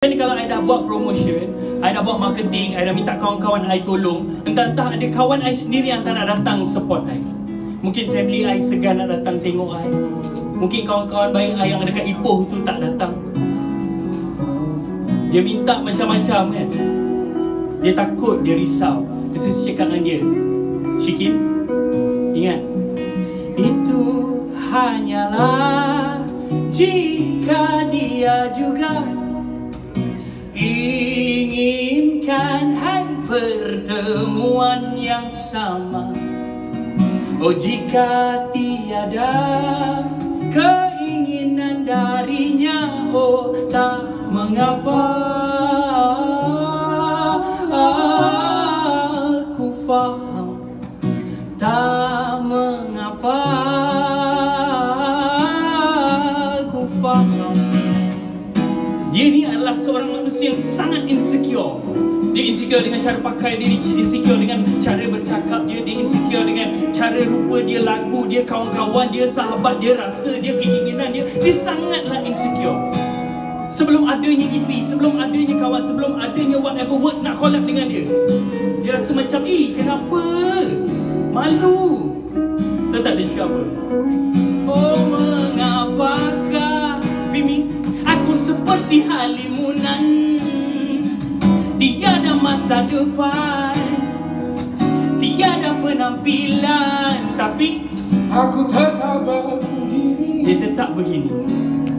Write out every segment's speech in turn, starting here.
Jadi kalau I dah buat promotion, I dah buat marketing, I dah minta kawan-kawan I tolong, entah-entah ada kawan I sendiri yang tak nak datang support I. Mungkin family I segan nak datang tengok I. Mungkin kawan-kawan baik I yang dekat Ipoh tu tak datang. Dia minta macam-macam kan. Dia takut, dia risau. Saya cakap dengan dia, Syikin, ingat, itu hanyalah jika dia juga pertemuan yang sama. Oh jika tiada keinginan darinya Oh tak mengapa. Aku faham Tak mengapa. Aku faham. Dia ni adalah seorang manusia yang sangat insecure. Dia insecure dengan cara pakai dia insecure dengan rupa dia, lagu dia, kawan-kawan dia, sahabat dia, rasa dia, keinginan dia Dia sangatlah insecure. Sebelum adanya EP, sebelum adanya kawan, sebelum adanya whatever words nak collab dengan dia Dia rasa macam, eh kenapa? Malu. Tetap dia cakap apa? Oh mengapakah Fimi Aku seperti halimunan Tiada masa depan. Tiada penampilan. Tapi Aku tetap begini. dia tetap begini.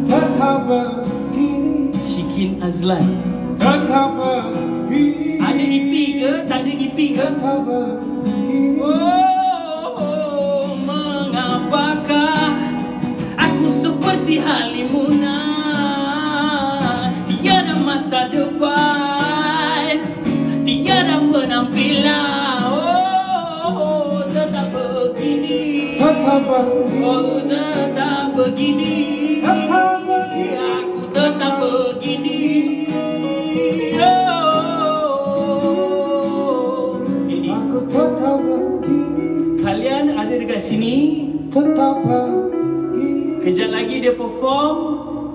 Tetap begini. Shikin Azlan. Tetap begini. Ada EP ke? Tak ada EP ke? Tetap begini. Oh, mengapakah Aku seperti halimunan Tiada masa depan. Tiada penampilan Tetap Oh, begini tetap begini. Tetap begini Aku tetap begini. Oh, Aku tetap begini. Kalian ada dekat sini? Tetap begini. Kejap lagi dia perform.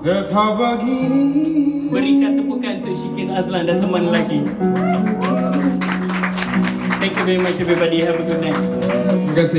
Tetap begini. Berikan tepukan untuk Syikin Azlan dan teman lelaki. Thank you very much everybody. Have a good night. Terima kasih